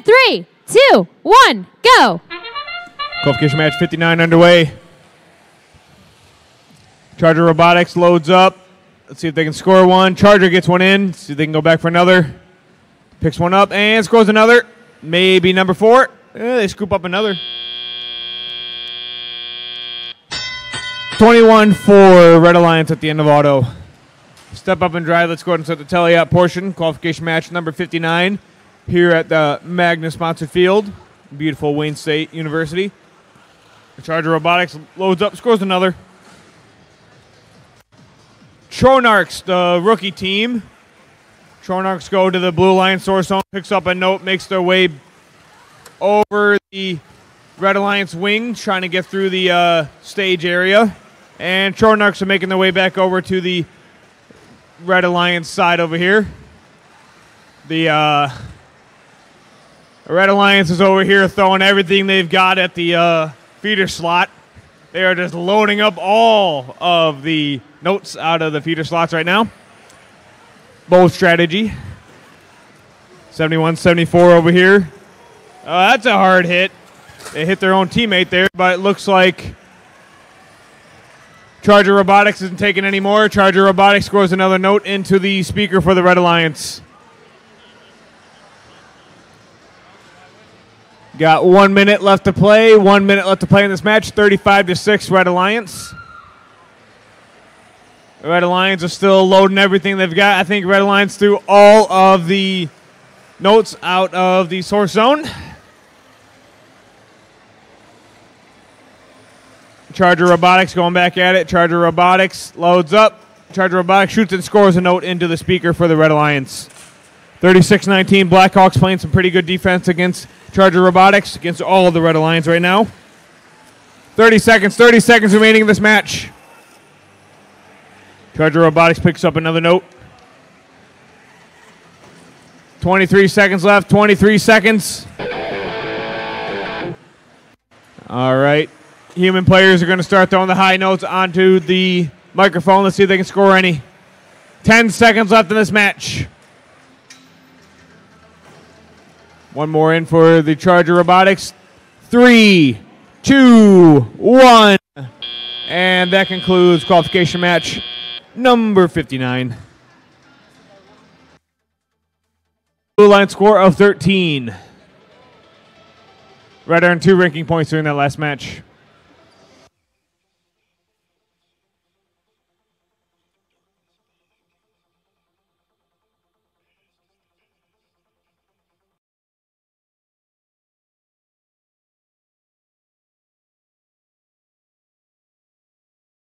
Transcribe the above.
three, two, one, go. Qualification match 59 underway. Charger Robotics loads up. Let's see if they can score one. Charger gets one in. See if they can go back for another. Picks one up and scores another. Maybe number four. Eh, they scoop up another. 21 for Red Alliance at the end of auto. Step up and drive. Let's go ahead and start the teleop portion. Qualification match number 59 here at the Magna's sponsored field. Beautiful Wayne State University. The Charger Robotics loads up, scores another. Tronarchs, the rookie team. Tronarchs go to the Blue Line Source Zone, picks up a note, makes their way over the Red Alliance wing, trying to get through the uh, stage area. And Tronarchs are making their way back over to the Red Alliance side over here. The uh, Red Alliance is over here throwing everything they've got at the uh, feeder slot. They are just loading up all of the notes out of the feeder slots right now. Bold strategy. 71 74 over here. Uh, that's a hard hit. They hit their own teammate there, but it looks like Charger Robotics isn't taking any more. Charger Robotics scores another note into the speaker for the Red Alliance. Got one minute left to play. One minute left to play in this match. 35 to 6, Red Alliance. Red Alliance are still loading everything they've got. I think Red Alliance threw all of the notes out of the source zone. Charger Robotics going back at it. Charger Robotics loads up. Charger Robotics shoots and scores a note into the speaker for the Red Alliance. 36 19. Blackhawks playing some pretty good defense against Charger Robotics, against all of the Red Alliance right now. 30 seconds, 30 seconds remaining in this match. Charger Robotics picks up another note. 23 seconds left, 23 seconds. All right. Human players are going to start throwing the high notes onto the microphone. Let's see if they can score any. 10 seconds left in this match. One more in for the Charger Robotics. Three, two, one. And that concludes qualification match number 59. Blue line score of 13. Red earned two ranking points during that last match.